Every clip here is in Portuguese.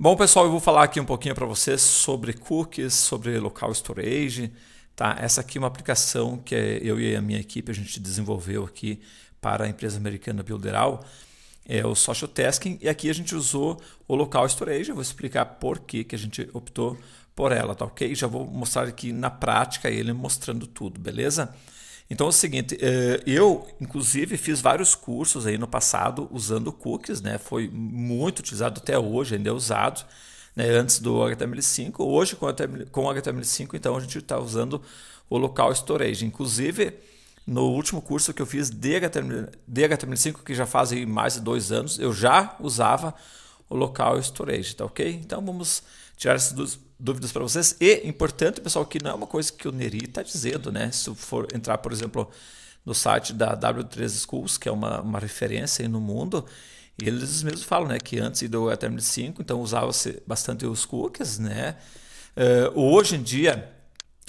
Bom, pessoal, eu vou falar aqui um pouquinho para vocês sobre cookies, sobre local storage. Tá? Essa aqui é uma aplicação que eu e a minha equipe a gente desenvolveu aqui para a empresa americana Builderal, é o Social Tasking, e aqui a gente usou o local storage. Eu vou explicar por que, que a gente optou por ela, tá ok? Já vou mostrar aqui na prática ele mostrando tudo, beleza? Então é o seguinte, eh, eu inclusive fiz vários cursos aí no passado usando cookies, né? Foi muito utilizado até hoje, ainda é usado, né? Antes do HTML5, hoje com, o HTML5, então a gente está usando o local storage. Inclusive no último curso que eu fiz de, HTML, de HTML5, que já faz mais de dois anos, eu já usava o local storage, tá ok? Então vamos tirar essas dúvidas para vocês. E importante, pessoal, que não é uma coisa que o Neri está dizendo, né? Se for entrar, por exemplo, no site da W3 Schools, que é uma, uma referência no mundo, eles mesmos falam, né, que antes do HTML5, então usava-se bastante os cookies, né? Uh, hoje em dia,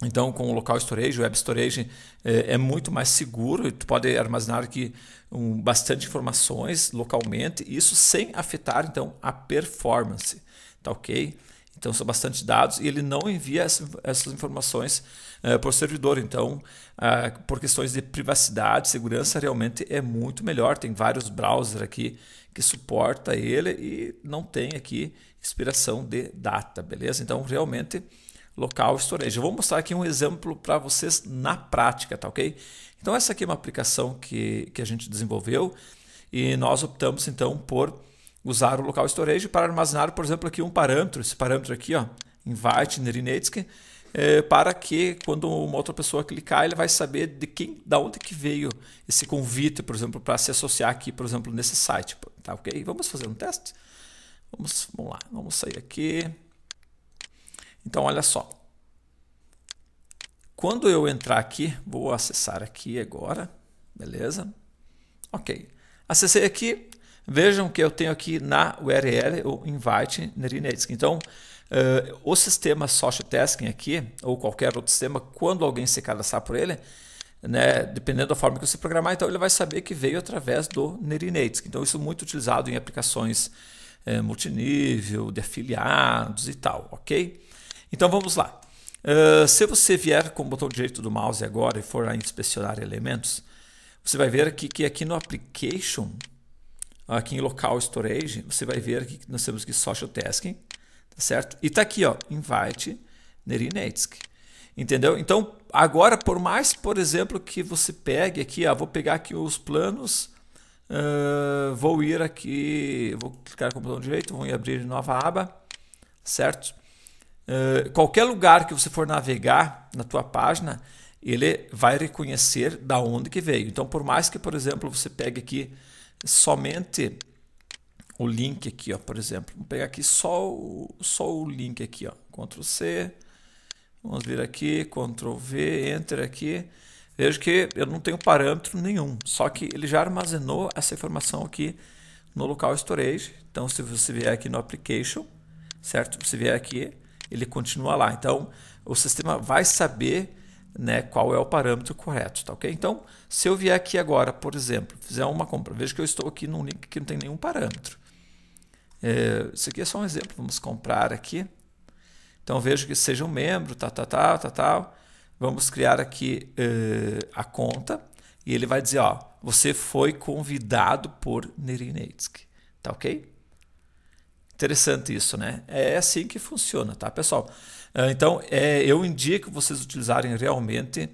então, com o local storage, web storage é, é muito mais seguro. Tu pode armazenar aqui um, bastante informações localmente, isso sem afetar então a performance, tá ok? Então são bastante dados e ele não envia essas informações uh, por servidor. Então, uh, por questões de privacidade, segurança, realmente é muito melhor. Tem vários browsers aqui que suporta ele e não tem aqui expiração de data, beleza? Então, realmente local storage. Eu vou mostrar aqui um exemplo para vocês na prática, tá ok? Então essa aqui é uma aplicação que, que a gente desenvolveu e nós optamos então por usar o local storage para armazenar, por exemplo, aqui um parâmetro, esse parâmetro aqui, ó, invite Nerinetsky, é, para que quando uma outra pessoa clicar, ele vai saber de quem, da onde que veio esse convite, por exemplo, para se associar aqui, por exemplo, nesse site, tá ok? Vamos fazer um teste? Vamos, vamos lá, vamos sair aqui. Então, olha só. Quando eu entrar aqui, vou acessar aqui agora, beleza? Ok. Acessei aqui, vejam que eu tenho aqui na URL o invite Nerinetsky. Então, uh, o sistema Social Tasking aqui, ou qualquer outro sistema, quando alguém se cadastrar por ele, né, dependendo da forma que você programar, então ele vai saber que veio através do Nerinetsky. Então, isso é muito utilizado em aplicações é, multinível, de afiliados e tal, ok? Então vamos lá. Uh, se você vier com o botão direito do mouse agora e for a inspecionar elementos, você vai ver aqui que aqui no Application, aqui em Local Storage, você vai ver que nós temos aqui Social Tasking, tá certo? E está aqui, ó, Invite Nerinetsky. Entendeu? Então, agora, por mais, por exemplo, que você pegue aqui, ó, vou pegar aqui os planos, uh, vou ir aqui, vou clicar com o botão direito, vou abrir nova aba, certo? Eh, qualquer lugar que você for navegar na tua página, ele vai reconhecer da onde que veio. Então, por mais que, por exemplo, você pegue aqui somente o link aqui, ó, por exemplo, vou pegar aqui só o, só o link aqui, ó, Ctrl C, vamos vir aqui, Ctrl V, Enter aqui, vejo que eu não tenho parâmetro nenhum, só que ele já armazenou essa informação aqui no local storage. Então, se você vier aqui no application, certo? Você vier aqui, ele continua lá. Então, o sistema vai saber né, qual é o parâmetro correto, tá ok? Então, se eu vier aqui agora, por exemplo, fizer uma compra, veja que eu estou aqui num link que não tem nenhum parâmetro. É, isso aqui é só um exemplo, vamos comprar aqui. Então, vejo que seja um membro, tal, tal, tal, tal, tal. Vamos criar aqui uh, a conta e ele vai dizer, ó, você foi convidado por Nerinetsky, tá ok? Interessante isso, né? É assim que funciona, tá, pessoal? Ah, então, é, eu indico vocês utilizarem realmente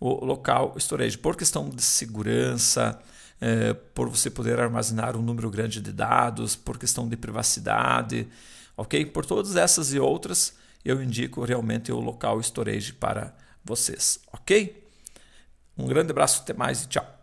o local storage por questão de segurança, é, por você poder armazenar um número grande de dados, por questão de privacidade, ok? Por todas essas e outras, eu indico realmente o local storage para vocês, ok? Um grande abraço, até mais e tchau!